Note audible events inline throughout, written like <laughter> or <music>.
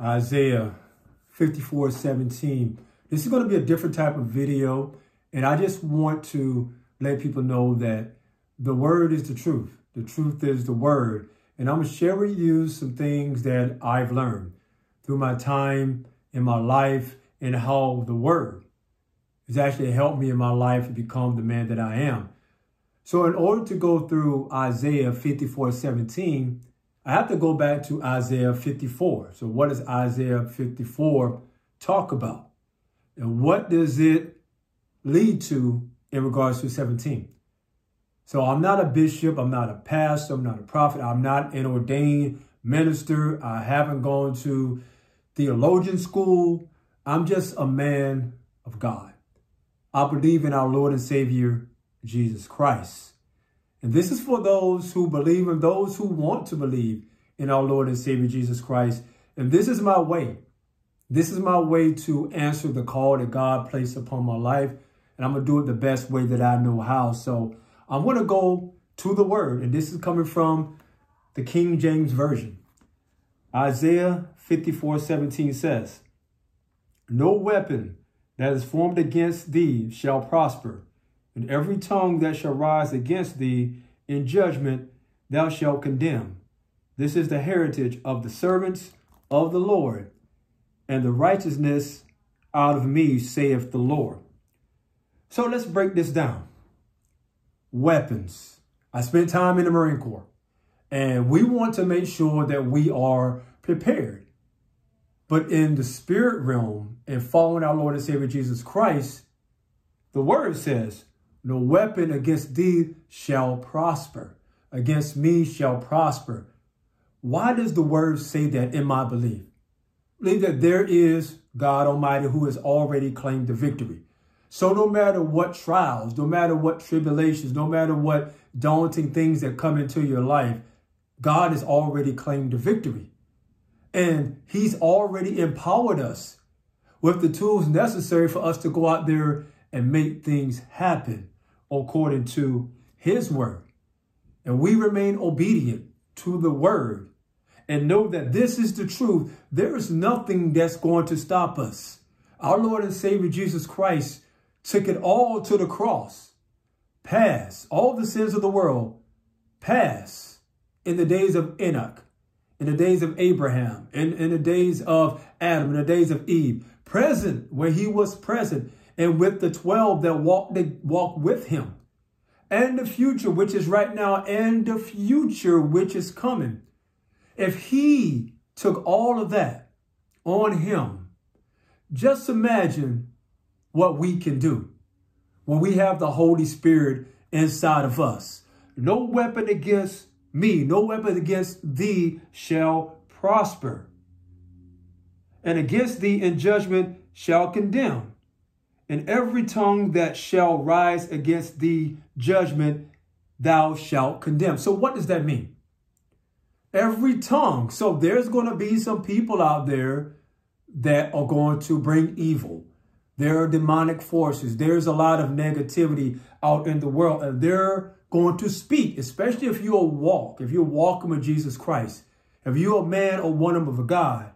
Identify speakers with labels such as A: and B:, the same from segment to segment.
A: Isaiah 54, 17. This is going to be a different type of video. And I just want to let people know that the word is the truth. The truth is the word. And I'm going to share with you some things that I've learned through my time in my life and how the word has actually helped me in my life to become the man that I am. So in order to go through Isaiah 54, 17, I have to go back to Isaiah 54. So what does Isaiah 54 talk about? And what does it lead to in regards to 17? So I'm not a bishop. I'm not a pastor. I'm not a prophet. I'm not an ordained minister. I haven't gone to theologian school. I'm just a man of God. I believe in our Lord and Savior, Jesus Christ. And this is for those who believe and those who want to believe in our Lord and Savior, Jesus Christ. And this is my way. This is my way to answer the call that God placed upon my life. And I'm going to do it the best way that I know how. So I'm going to go to the word. And this is coming from the King James Version. Isaiah 54, 17 says, No weapon that is formed against thee shall prosper, and every tongue that shall rise against thee in judgment thou shalt condemn. This is the heritage of the servants of the Lord, and the righteousness out of me, saith the Lord. So let's break this down. Weapons. I spent time in the Marine Corps, and we want to make sure that we are prepared. But in the spirit realm and following our Lord and Savior Jesus Christ, the word says, no weapon against thee shall prosper. Against me shall prosper. Why does the word say that in my belief? Believe that there is God Almighty who has already claimed the victory. So no matter what trials, no matter what tribulations, no matter what daunting things that come into your life, God has already claimed the victory. And he's already empowered us with the tools necessary for us to go out there and make things happen according to his word. And we remain obedient to the word and know that this is the truth. There is nothing that's going to stop us. Our Lord and Savior Jesus Christ took it all to the cross. Pass all the sins of the world. Pass in the days of Enoch, in the days of Abraham, in, in the days of Adam, in the days of Eve. Present where he was present and with the 12 that walked, that walked with him. And the future, which is right now, and the future, which is coming. If he took all of that on him, just imagine what we can do when we have the Holy Spirit inside of us. No weapon against me, no weapon against thee shall prosper. And against thee in judgment shall condemn and every tongue that shall rise against thee judgment thou shalt condemn. So what does that mean? Every tongue. So there's going to be some people out there that are going to bring evil. There are demonic forces. There's a lot of negativity out in the world, and they're going to speak, especially if you're a walk, if you're walking with Jesus Christ, if you're a man or woman of God,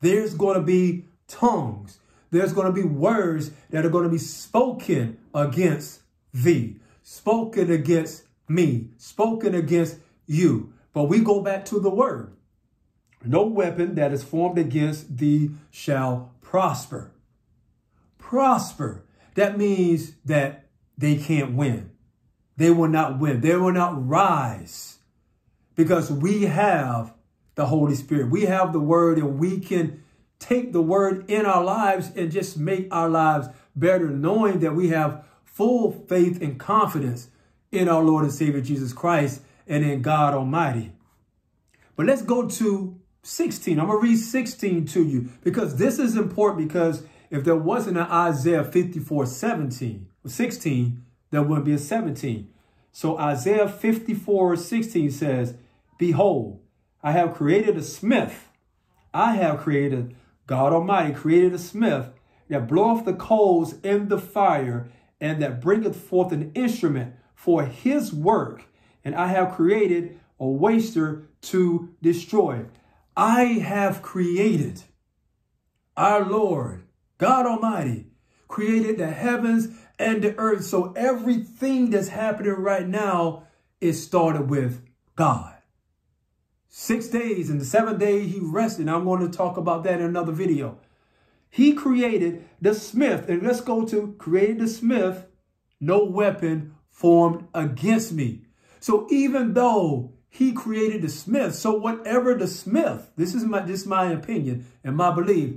A: there's going to be tongues there's going to be words that are going to be spoken against thee, spoken against me, spoken against you. But we go back to the word. No weapon that is formed against thee shall prosper. Prosper. That means that they can't win. They will not win. They will not rise because we have the Holy Spirit. We have the word and we can take the word in our lives and just make our lives better, knowing that we have full faith and confidence in our Lord and Savior Jesus Christ and in God Almighty. But let's go to 16. I'm going to read 16 to you because this is important because if there wasn't an Isaiah 54, 17, 16, there wouldn't be a 17. So Isaiah 54, 16 says, Behold, I have created a smith. I have created God Almighty created a smith that bloweth the coals in the fire and that bringeth forth an instrument for his work. And I have created a waster to destroy. I have created, our Lord, God Almighty, created the heavens and the earth. So everything that's happening right now is started with God. Six days and the seventh day he rested. I'm going to talk about that in another video. He created the smith. And let's go to create the smith. No weapon formed against me. So even though he created the smith, so whatever the smith, this is my this is my opinion and my belief,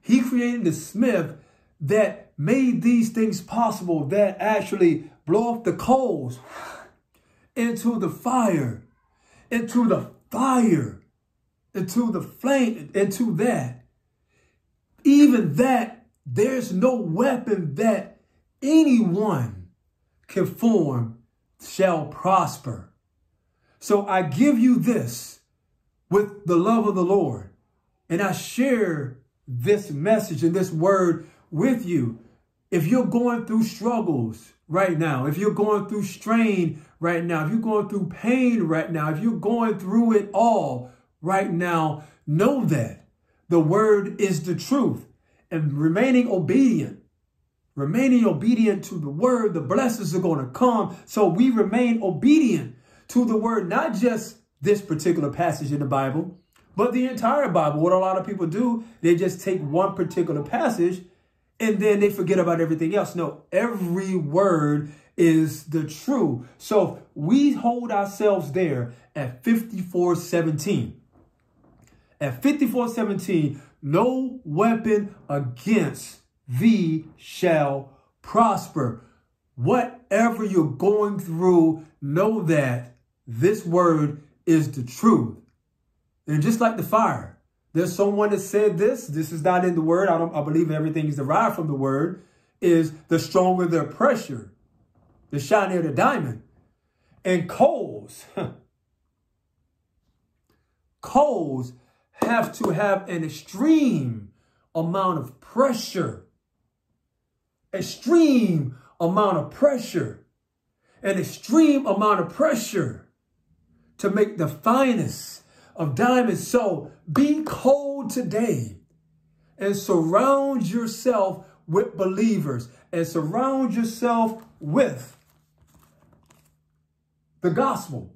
A: he created the smith that made these things possible, that actually blow off the coals into the fire, into the fire, into the flame, into that. Even that, there's no weapon that anyone can form shall prosper. So I give you this with the love of the Lord. And I share this message and this word with you. If you're going through struggles right now, if you're going through strain right now, if you're going through pain right now, if you're going through it all right now, know that the word is the truth and remaining obedient remaining obedient to the word, the blessings are going to come. So we remain obedient to the word, not just this particular passage in the Bible, but the entire Bible. What a lot of people do, they just take one particular passage and then they forget about everything else. No, every word is the true. So we hold ourselves there at 5417. At 5417, no weapon against thee shall prosper. Whatever you're going through, know that this word is the truth. And just like the fire, there's someone that said this. This is not in the word. I don't. I believe everything is derived from the word. Is the stronger the pressure, the shinier the diamond. And coals, <laughs> coals have to have an extreme amount of pressure extreme amount of pressure, an extreme amount of pressure to make the finest of diamonds. So be cold today and surround yourself with believers and surround yourself with the gospel.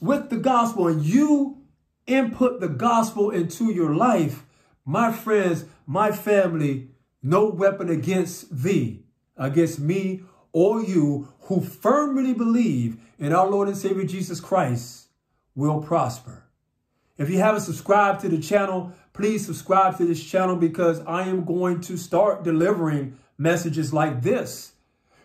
A: With the gospel and you input the gospel into your life, my friends, my family, no weapon against thee, against me or you who firmly believe in our Lord and Savior Jesus Christ will prosper. If you haven't subscribed to the channel, please subscribe to this channel because I am going to start delivering messages like this.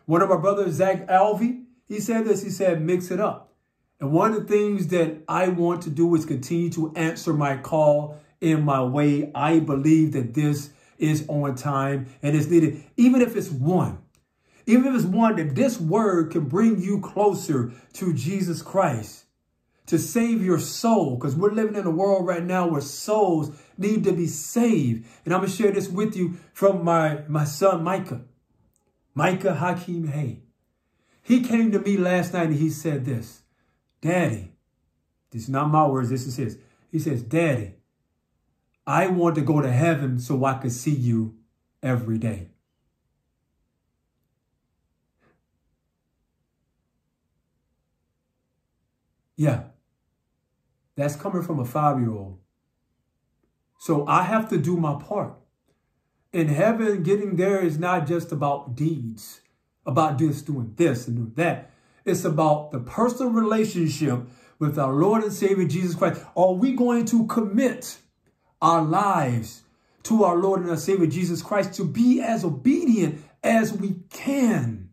A: One of my brothers, Zach Alvey, he said this, he said, mix it up. And one of the things that I want to do is continue to answer my call in my way. I believe that this is on time and is needed, even if it's one. Even if it's one that this word can bring you closer to Jesus Christ to save your soul because we're living in a world right now where souls need to be saved. And I'm going to share this with you from my, my son, Micah. Micah Hakeem Hay. He came to me last night and he said this, Daddy, this is not my words, this is his. He says, Daddy, I want to go to heaven so I could see you every day. Yeah, that's coming from a five-year-old. So I have to do my part. In heaven, getting there is not just about deeds, about just doing this and doing that. It's about the personal relationship with our Lord and Savior Jesus Christ. Are we going to commit our lives to our Lord and our Savior Jesus Christ to be as obedient as we can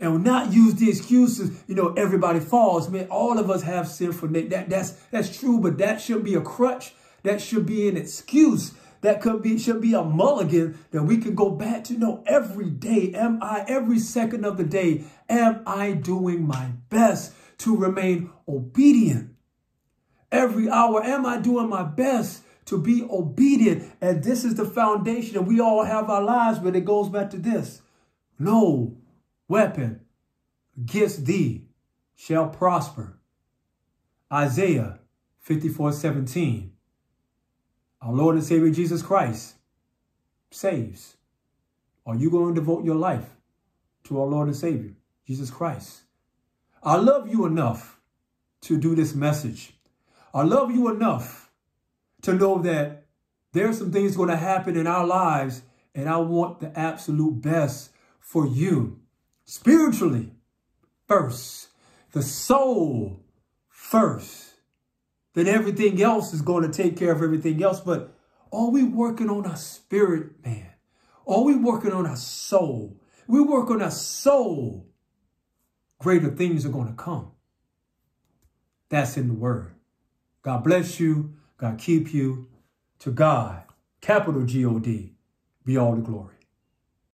A: and not use the excuses, you know, everybody falls. Man, all of us have sinful nature. That, that's, that's true, but that should be a crutch. That should be an excuse. That could be, should be a mulligan that we can go back to. know every day, am I, every second of the day, am I doing my best to remain obedient? Every hour, am I doing my best to be obedient. And this is the foundation. And we all have our lives, but it goes back to this. No weapon against thee shall prosper. Isaiah 54, 17. Our Lord and Savior Jesus Christ saves. Are you going to devote your life to our Lord and Savior, Jesus Christ? I love you enough to do this message. I love you enough to know that there's some things going to happen in our lives and I want the absolute best for you spiritually first, the soul first. Then everything else is going to take care of everything else. But are we working on our spirit, man? Are we working on our soul? We work on our soul. Greater things are going to come. That's in the word. God bless you. God keep you. To God, capital G-O-D, be all the glory.